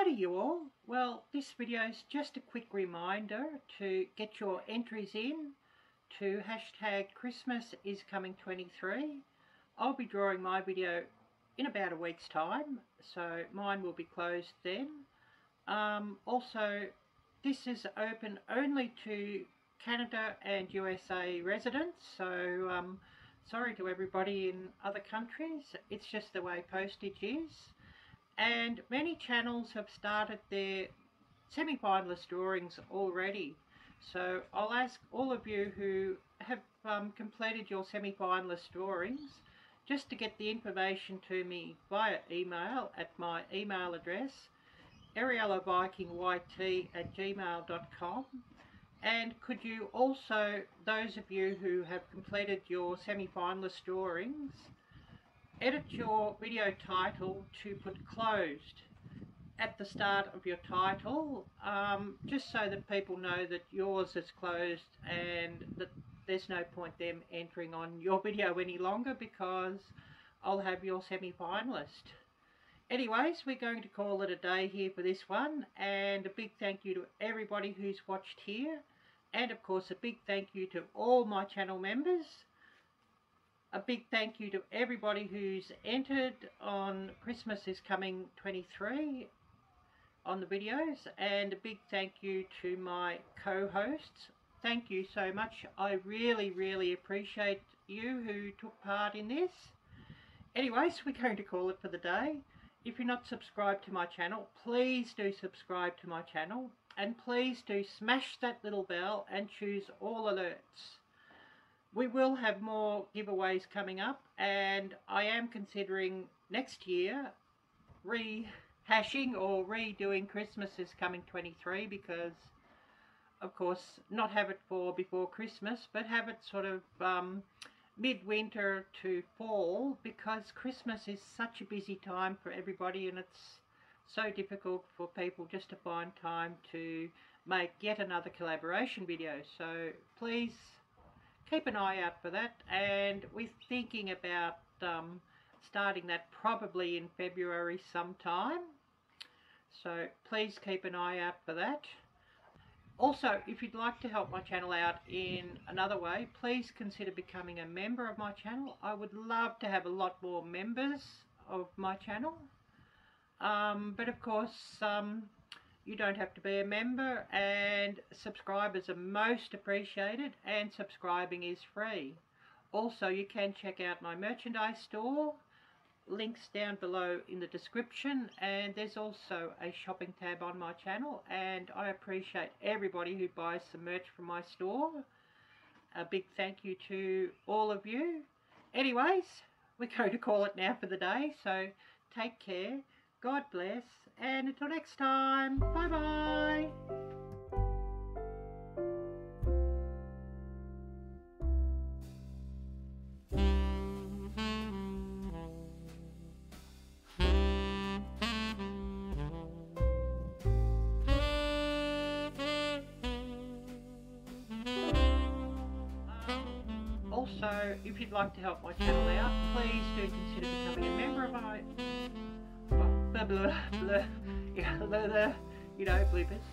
Howdy you all. Well, this video is just a quick reminder to get your entries in to hashtag Christmas is coming 23. I'll be drawing my video in about a week's time, so mine will be closed then. Um, also, this is open only to Canada and USA residents, so um, sorry to everybody in other countries, it's just the way postage is and many channels have started their semi-finalist drawings already. So I'll ask all of you who have um, completed your semi-finalist drawings just to get the information to me via email at my email address arielavikingyt at gmail.com and could you also, those of you who have completed your semi-finalist drawings, edit your video title to put closed at the start of your title um, just so that people know that yours is closed and that there's no point them entering on your video any longer because I'll have your semi-finalist. Anyways, we're going to call it a day here for this one and a big thank you to everybody who's watched here and of course a big thank you to all my channel members a big thank you to everybody who's entered on Christmas is Coming 23 on the videos and a big thank you to my co-hosts. Thank you so much. I really, really appreciate you who took part in this. Anyways, we're going to call it for the day. If you're not subscribed to my channel, please do subscribe to my channel and please do smash that little bell and choose all alerts we will have more giveaways coming up and I am considering next year rehashing or redoing Christmas is coming 23 because of course not have it for before Christmas but have it sort of um, midwinter to fall because Christmas is such a busy time for everybody and it's so difficult for people just to find time to make yet another collaboration video. So please keep an eye out for that. And we're thinking about um, starting that probably in February sometime. So please keep an eye out for that. Also if you'd like to help my channel out in another way please consider becoming a member of my channel. I would love to have a lot more members of my channel. Um, but of course um, you don't have to be a member and subscribers are most appreciated and subscribing is free. Also you can check out my merchandise store, links down below in the description and there's also a shopping tab on my channel and I appreciate everybody who buys some merch from my store. A big thank you to all of you. Anyways, we're going to call it now for the day so take care, God bless and until next time, bye bye. Also, if you'd like to help my channel out, please do consider becoming a member of my blah blah blah, blah, blah, you know, bloopers.